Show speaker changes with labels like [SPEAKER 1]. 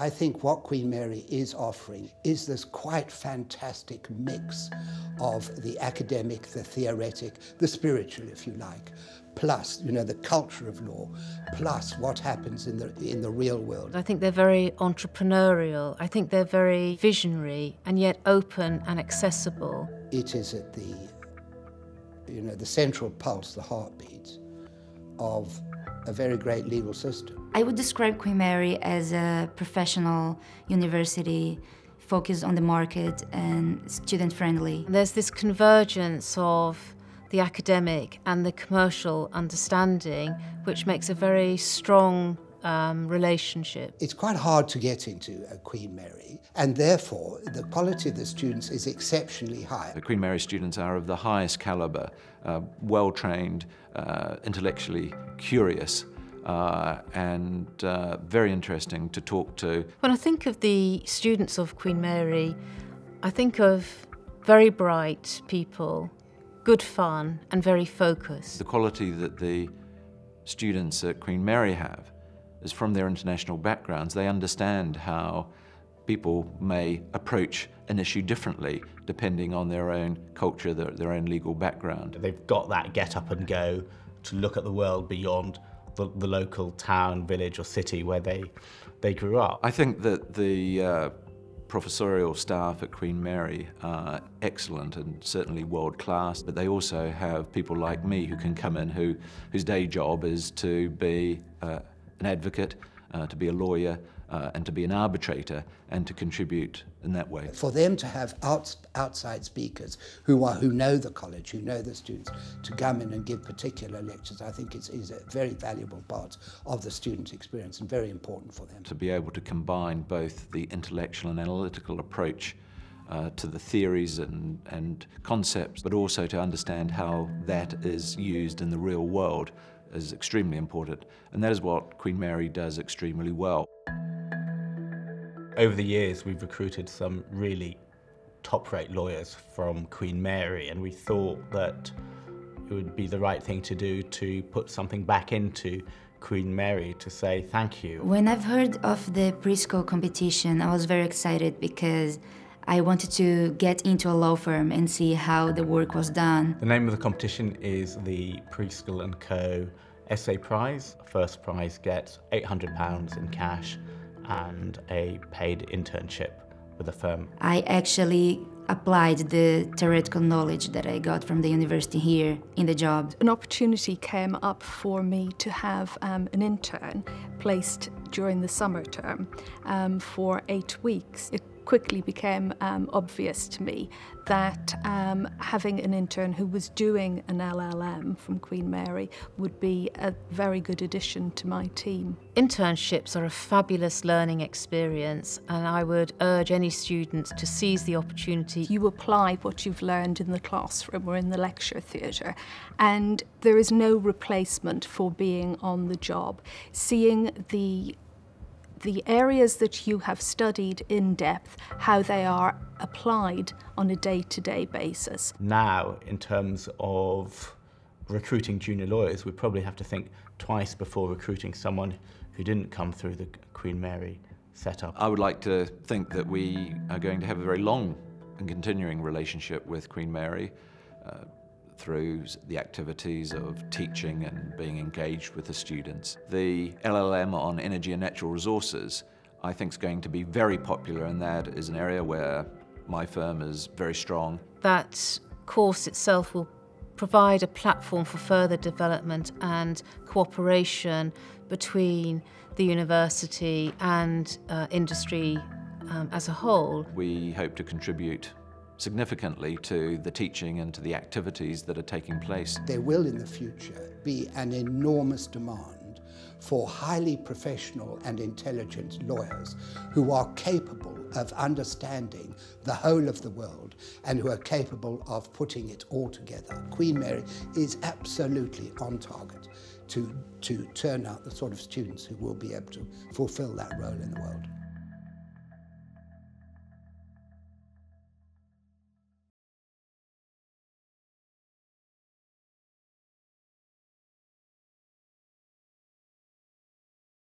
[SPEAKER 1] I think what Queen Mary is offering is this quite fantastic mix of the academic, the theoretic, the spiritual, if you like, plus, you know, the culture of law, plus what happens in the, in the real world.
[SPEAKER 2] I think they're very entrepreneurial. I think they're very visionary and yet open and accessible.
[SPEAKER 1] It is at the, you know, the central pulse, the heartbeat of a very great legal system.
[SPEAKER 3] I would describe Queen Mary as a professional university focused on the market and student friendly.
[SPEAKER 2] There's this convergence of the academic and the commercial understanding, which makes a very strong um, relationship.
[SPEAKER 1] It's quite hard to get into a Queen Mary, and therefore the quality of the students is exceptionally high.
[SPEAKER 4] The Queen Mary students are of the highest calibre, uh, well trained, uh, intellectually curious. Uh, and uh, very interesting to talk to.
[SPEAKER 2] When I think of the students of Queen Mary, I think of very bright people, good fun, and very focused.
[SPEAKER 4] The quality that the students at Queen Mary have is from their international backgrounds. They understand how people may approach an issue differently depending on their own culture, their, their own legal background.
[SPEAKER 5] They've got that get up and go to look at the world beyond the, the local town, village or city where they, they grew up.
[SPEAKER 4] I think that the uh, professorial staff at Queen Mary are excellent and certainly world class, but they also have people like me who can come in who, whose day job is to be uh, an advocate, uh, to be a lawyer, uh, and to be an arbitrator and to contribute in that way.
[SPEAKER 1] For them to have out, outside speakers who are who know the college, who know the students, to come in and give particular lectures, I think is, is a very valuable part of the student experience and very important for them.
[SPEAKER 4] To be able to combine both the intellectual and analytical approach uh, to the theories and, and concepts, but also to understand how that is used in the real world is extremely important. And that is what Queen Mary does extremely well.
[SPEAKER 5] Over the years, we've recruited some really top-rate lawyers from Queen Mary, and we thought that it would be the right thing to do to put something back into Queen Mary to say thank you.
[SPEAKER 3] When I've heard of the Preiskel competition, I was very excited because I wanted to get into a law firm and see how the work was done.
[SPEAKER 5] The name of the competition is the Preiskel & Co. Essay Prize. First prize gets £800 in cash and a paid internship with a firm.
[SPEAKER 3] I actually applied the theoretical knowledge that I got from the university here in the job.
[SPEAKER 6] An opportunity came up for me to have um, an intern placed during the summer term um, for eight weeks. It quickly became um, obvious to me that um, having an intern who was doing an LLM from Queen Mary would be a very good addition to my team.
[SPEAKER 2] Internships are a fabulous learning experience and I would urge any students to seize the opportunity.
[SPEAKER 6] You apply what you've learned in the classroom or in the lecture theatre and there is no replacement for being on the job. Seeing the the areas that you have studied in depth, how they are applied on a day-to-day -day basis.
[SPEAKER 5] Now, in terms of recruiting junior lawyers, we probably have to think twice before recruiting someone who didn't come through the Queen Mary setup.
[SPEAKER 4] I would like to think that we are going to have a very long and continuing relationship with Queen Mary. Uh, through the activities of teaching and being engaged with the students. The LLM on energy and natural resources I think is going to be very popular and that is an area where my firm is very strong.
[SPEAKER 2] That course itself will provide a platform for further development and cooperation between the university and uh, industry um, as a whole.
[SPEAKER 4] We hope to contribute significantly to the teaching and to the activities that are taking place.
[SPEAKER 1] There will in the future be an enormous demand for highly professional and intelligent lawyers who are capable of understanding the whole of the world and who are capable of putting it all together. Queen Mary is absolutely on target to, to turn out the sort of students who will be able to fulfill that role in the world.